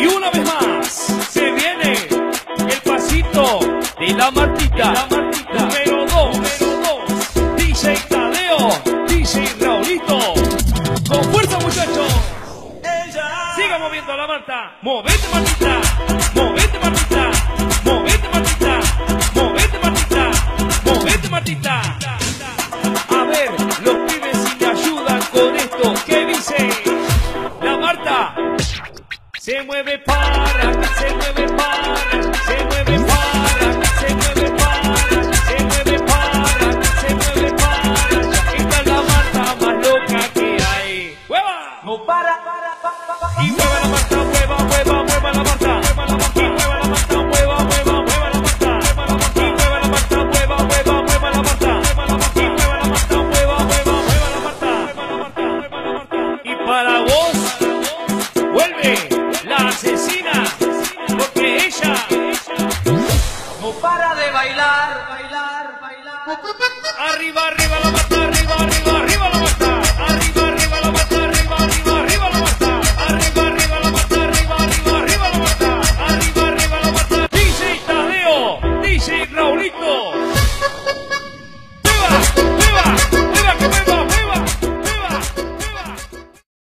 Y una vez más, se viene el pasito de la Martita. La Martita. Número 2. Número 2. DJ Tadeo. DJ Raulito. Con fuerza, muchachos. Siga moviendo la Marta. Movete, Martita. Movete, Se mueve para, se mueve para, se mueve para, se mueve para, se mueve para, se mueve para. Esta es la Marta más loca que hay. ¡Hueva! No para, para, para, para. Y la mueva la. Y para vos, vuelve asesina, porque ella No para de bailar, bailar, bailar. Arriba, arriba la mata, arriba, arriba, arriba la mata. Arriba, arriba la mata, arriba, arriba, arriba la mata. Arriba, arriba la mata, arriba, arriba, arriba la mata. Arriba, arriba la mata. Tadeo, DJ Raulito.